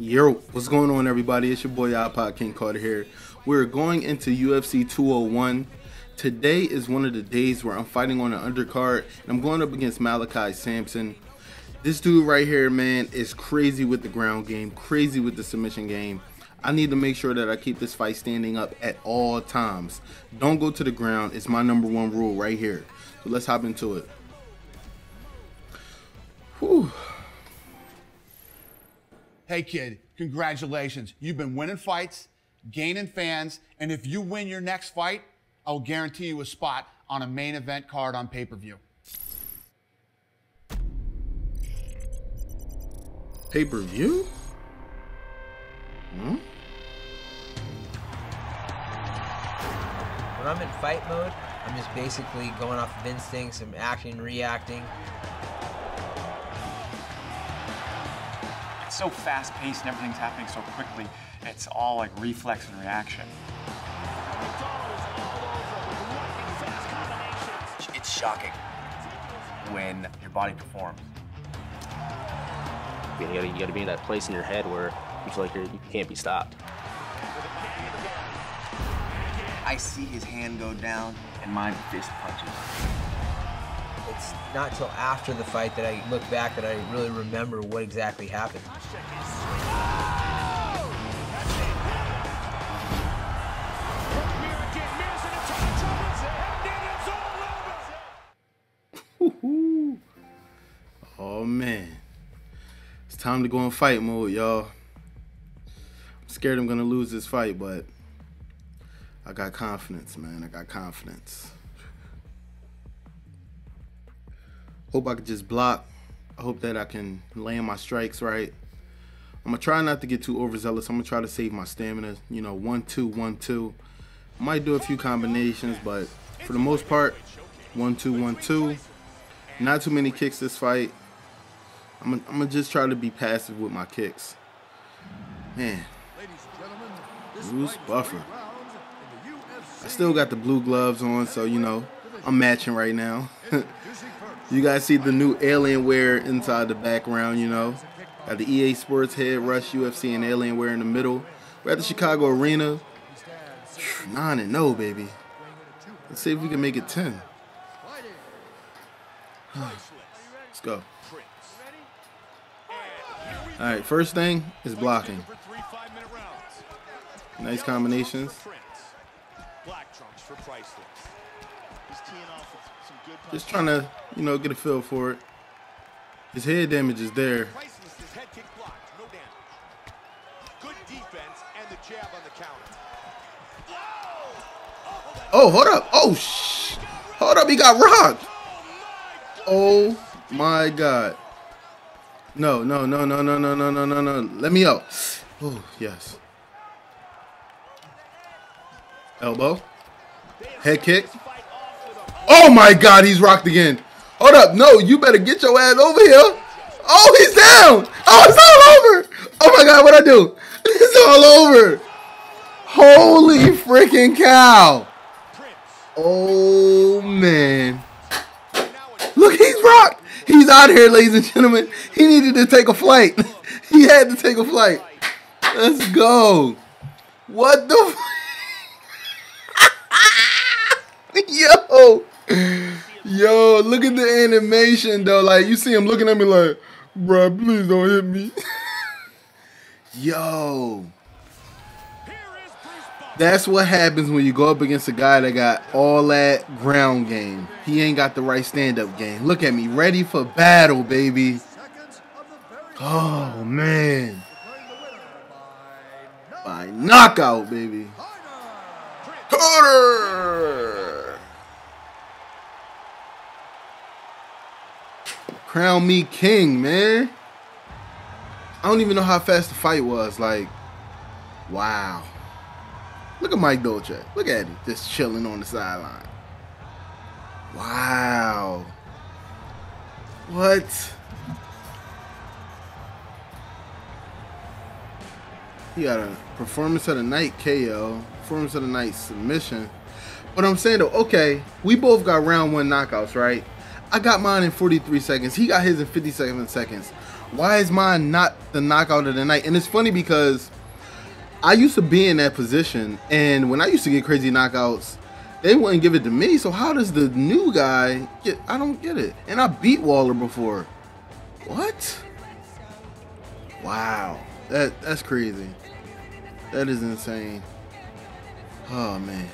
Yo, what's going on, everybody? It's your boy iPod King Carter here. We're going into UFC 201. Today is one of the days where I'm fighting on an undercard, and I'm going up against Malachi Sampson. This dude right here, man, is crazy with the ground game, crazy with the submission game. I need to make sure that I keep this fight standing up at all times. Don't go to the ground. It's my number one rule right here. So let's hop into it. Whew. Hey kid, congratulations. You've been winning fights, gaining fans, and if you win your next fight, I'll guarantee you a spot on a main event card on pay per view. Pay per view? Hmm? When I'm in fight mode, I'm just basically going off of instincts, I'm acting and reacting. So fast paced and everything's happening so quickly, it's all like reflex and reaction. It's shocking when your body performs. You gotta, you gotta be in that place in your head where you feel like you're, you can't be stopped. I see his hand go down and mine fist punches. It's not till after the fight that I look back that I really remember what exactly happened. Oh man. It's time to go in fight mode, y'all. I'm scared I'm gonna lose this fight, but I got confidence, man. I got confidence. Hope I could just block. I hope that I can land my strikes right. I'm gonna try not to get too overzealous. I'm gonna try to save my stamina. You know, one, two, one, two. Might do a few combinations, but for the most part, one, two, one, two. Not too many kicks this fight. I'm gonna, I'm gonna just try to be passive with my kicks. Man, Bruce Buffer. I still got the blue gloves on, so you know I'm matching right now. you guys see the new Alienware inside the background, you know. Got the EA Sports Head Rush UFC and Alienware in the middle. We're at the Chicago Arena. 9 and 0, baby. Let's see if we can make it 10. Let's go. All right, first thing is blocking. Nice combinations. Just trying to, you know, get a feel for it. His head damage is there. Oh, hold up. Oh, shh. Hold up. He got rocked. Oh, my God. No, no, no, no, no, no, no, no, no, no. Let me out. Oh, yes. Elbow. Head kick. Oh my god, he's rocked again. Hold up. No, you better get your ass over here. Oh, he's down. Oh, it's all over. Oh my god, what I do? It's all over. Holy freaking cow. Oh man. Look, he's rocked. He's out here, ladies and gentlemen. He needed to take a flight. he had to take a flight. Let's go. What the? Yo. Yo, look at the animation though. Like you see him looking at me like, bruh, please don't hit me. Yo. That's what happens when you go up against a guy that got all that ground game. He ain't got the right stand-up game. Look at me, ready for battle, baby. Oh man. By knockout, baby. Carter. Crown me king, man. I don't even know how fast the fight was. Like, wow. Look at Mike Dolce. Look at him, just chilling on the sideline. Wow. What? He got a performance of the night KO, performance of the night submission. But I'm saying though, okay, we both got round one knockouts, right? I got mine in 43 seconds. He got his in 57 seconds. Why is mine not the knockout of the night? And it's funny because I used to be in that position, and when I used to get crazy knockouts, they wouldn't give it to me. So how does the new guy get? I don't get it. And I beat Waller before. What? Wow, that that's crazy. That is insane. Oh man.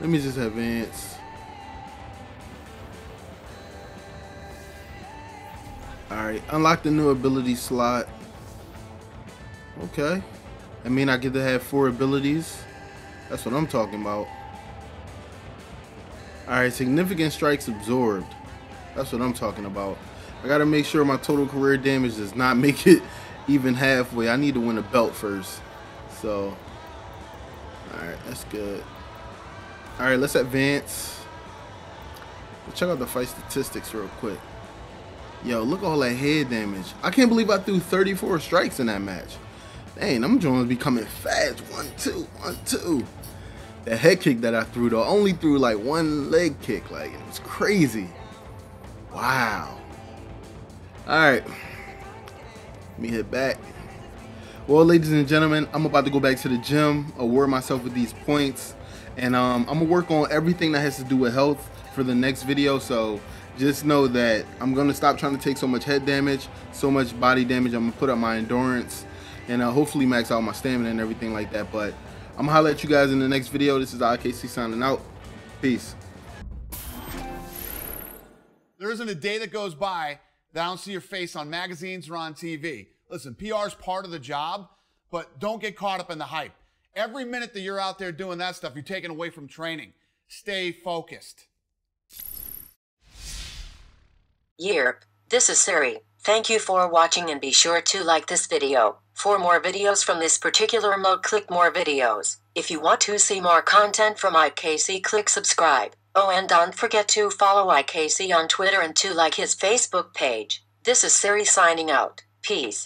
Let me just advance. Alright, unlock the new ability slot. Okay. I mean I get to have four abilities. That's what I'm talking about. Alright, significant strikes absorbed. That's what I'm talking about. I gotta make sure my total career damage does not make it even halfway. I need to win a belt first. So, alright, that's good. Alright, let's advance. Let's check out the fight statistics real quick. Yo, look at all that head damage. I can't believe I threw 34 strikes in that match. Dang, I'm Jones becoming fast. One, two, one, two. The head kick that I threw though, only threw like one leg kick. Like it was crazy. Wow. Alright. Let me hit back. Well, ladies and gentlemen, I'm about to go back to the gym, award myself with these points. And um, I'm gonna work on everything that has to do with health for the next video. So just know that I'm gonna stop trying to take so much head damage, so much body damage. I'm gonna put up my endurance and uh, hopefully max out my stamina and everything like that. But I'm gonna holler at you guys in the next video. This is IKC signing out. Peace. There isn't a day that goes by that I don't see your face on magazines or on TV. Listen, PR is part of the job, but don't get caught up in the hype. Every minute that you're out there doing that stuff, you're taking away from training. Stay focused. Yerp, this is Siri. Thank you for watching and be sure to like this video. For more videos from this particular mode click more videos. If you want to see more content from IKC click subscribe. Oh and don't forget to follow IKC on Twitter and to like his Facebook page. This is Siri signing out. Peace.